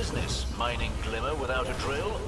business mining Glimmer without a drill?